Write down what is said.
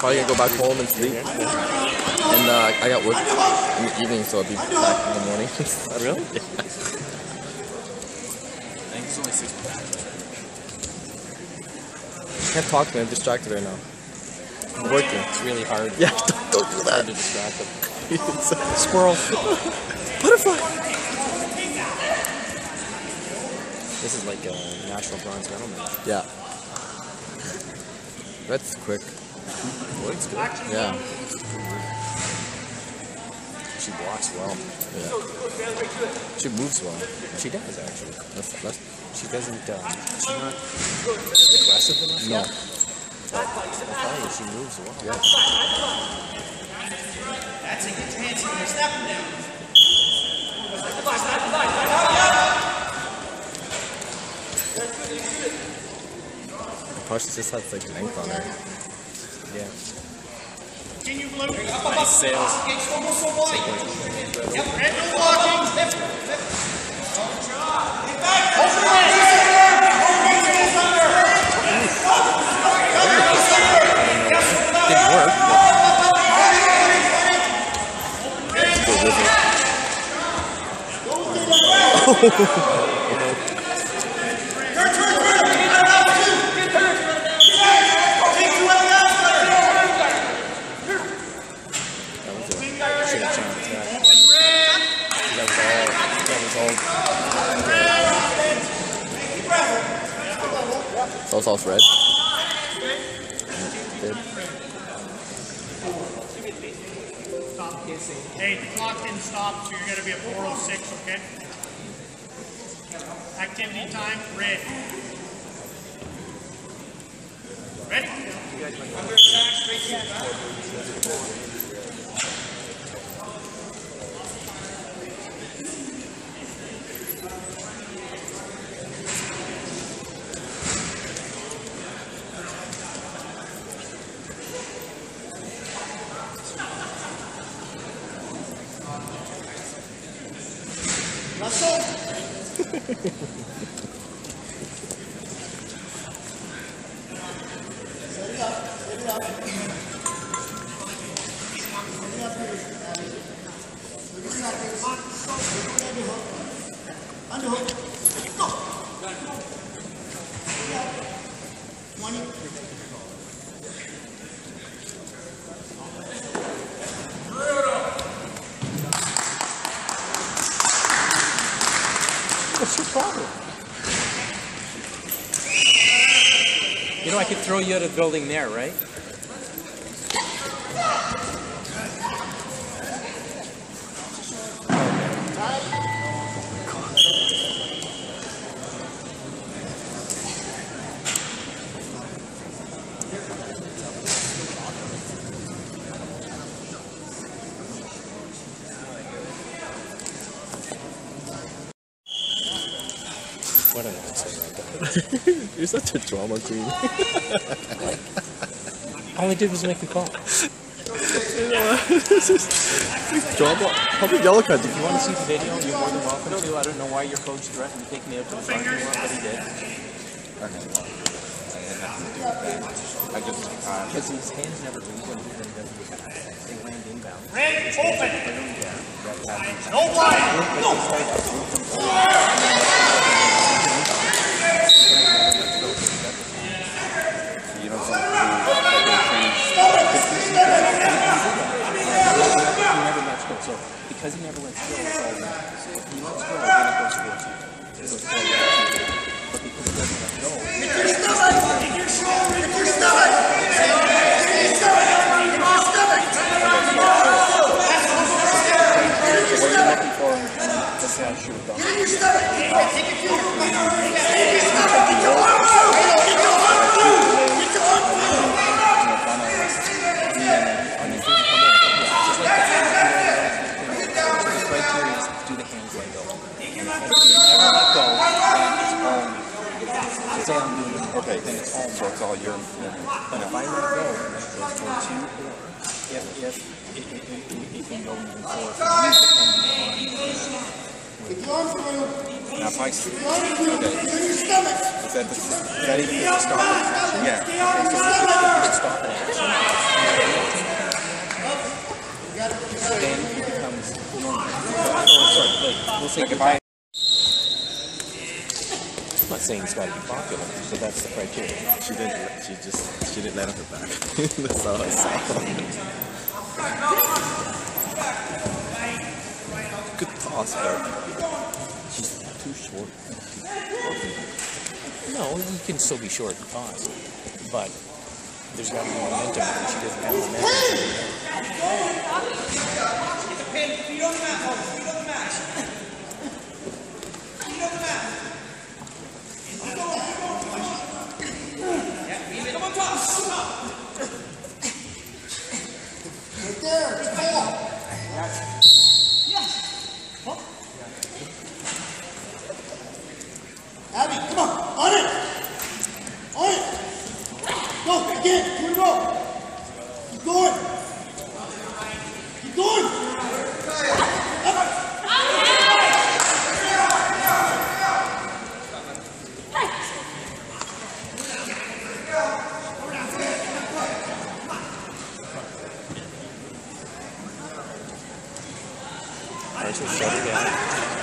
probably gonna go back home and sleep. And uh, I got work in the evening, so I'll be back in the morning. Really? I think it's only six. Can't talk to me. I'm distracted right now. I'm working. It's really hard. Yeah, don't, don't do Hard that. to distract them. Squirrel. Butterfly. This is like a national bronze medal match. Yeah. That's quick. Lloyd's good. Yeah. She blocks well. Yeah. She moves well. She does actually. That's, that's, She doesn't. Um, she's not aggressive enough. no. yet. I'll she moves well. Yeah. Plus, she just has like length on her. Yeah. Nice sails. Didn't work. But should have changed that. That was all. That was all. So it's all red. Good. Hey, the clock didn't stop, so you're gonna be at 4:06, okay? Activity time, red. Ready? ハハハハ! What's your problem? You know, I could throw you out of the building there, right? You're such a drama queen. All I did was make the call. drama. Public yellow cards. If you want to see the video, you're more than welcome to. I don't know why your coach threatened to take me out to the parking lot, but he did. I just, uh, Because his hands never leave when he when he doesn't get. They land inbound. Red, open! Yeah. No wide! you know, some people, He never lets go. So because he never lets go, it's all right. So if he lets go, then it goes towards you. It goes towards you. But because he doesn't let go, what you're looking for, let's say I should have done. I mean, things come in. Yeah, just like that. So the criteria is do the hands let go. And if you never let go, then it's all me. So say I'm doing this, okay, then it's so it's all your, if I let go, you, if, if, it, can go Now, if I, s- okay, is that, the, is that even the stop? on, yeah, okay, so then it becomes normal. Or, sorry, like, we'll say I I'm not saying it's got to be popular, but that's the criteria. She didn't. She just. She didn't let her back. That's all I saw. Good she's too short. No, you can still be short and toss, but there's got to be momentum, and she doesn't have momentum. Nice shot again.